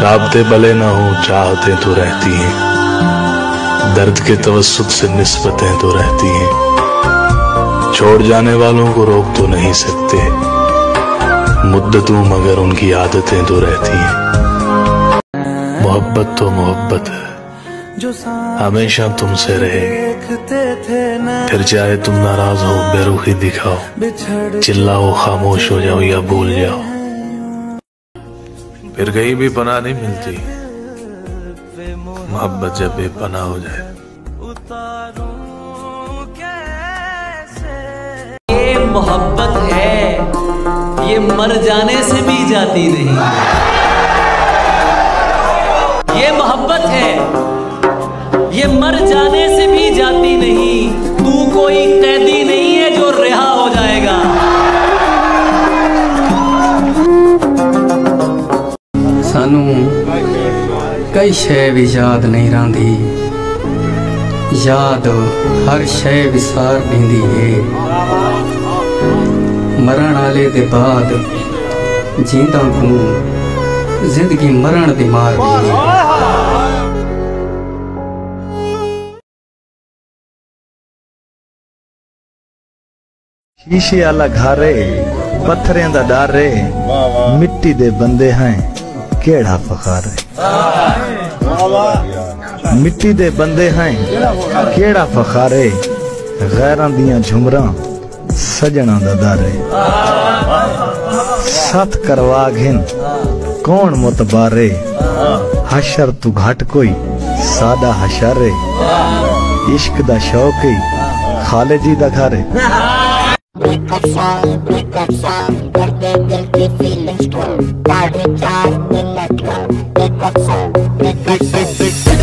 राबते भले ना हो, चाहते तो रहती हैं। दर्द के तवसुत से निस्बतें तो रहती हैं। छोड़ जाने वालों को रोक तो नहीं सकते। मुद्दतों मगर उनकी आदतें तो रहती हैं। मोहब्बत तो मोहब्बत है। हमेशा तुमसे रहेगी फिर चाहे तुम नाराज़ हो, बेरुखी दिखाओ। चिल्लाओ, खामोश हो जाओ या भूल जाओ। फिर कहीं भी पना नहीं मिलती। मोहब्बत जब बेपना हो जाए। ये मोहब्बत है, ये मर जाने से भी जाती नहीं। ये मोहब्बत है, ये मर जाने से भी जाती नहीं। तू कोई कैदी ਕਈ ਸ਼ੈ ਵੀ ਯਾਦ ਨਹੀਂ ਰਹਿੰਦੀ। ਯਾਦ ਹਰ ਸ਼ੈ ਵਿਸਾਰ ਦਿੰਦੀ ਏ। ਮਰਨ ਵਾਲੇ ਦੇ ਬਾਅਦ ਜਿੰਦਾ ਨੂੰ ਜ਼ਿੰਦਗੀ ਮਰਨ ਦੀ ਮਾਰ ਦਿੰਦੀ ਏ। ਸ਼ੀਸ਼ੇ ਵਾਲਾ ਘਰ ਏ, ਪੱਥਰਿਆਂ ਦਾ ਡਰ ਏ, ਮਿੱਟੀ ਦੇ ਬੰਦੇ ਹੈ। ਕਿਹੜਾ ਫਖਰ ਏ ਮਿੱਟੀ ਦੇ ਬੰਦੇ ਹੈ ਕਿਹੜਾ ਫਖਰ ਏ ਗੈਰਾਂ ਦੀਆਂ ਝੁਮਰਾਂ ਸਜਣਾ ਦਾ ਦਰ ਏ ਸਤ ਕਰਵਾ ਘਿਨ ਕੌਣ ਮੁਤਬਾਰੇ ਹਸ਼ਰ ਤੂੰ ਘਟ ਕੋਈ ਸਾਦਾ ਹਸ਼ਰ ਏ ਇਸ਼ਕ ਦਾ ਸ਼ੌਕ ਏ ਖਾਲਿਜੀ ਦਾ ਘਰ ਏ Break up song, break up song, but they will be feeling strong. By the time the network, break up song, break up song.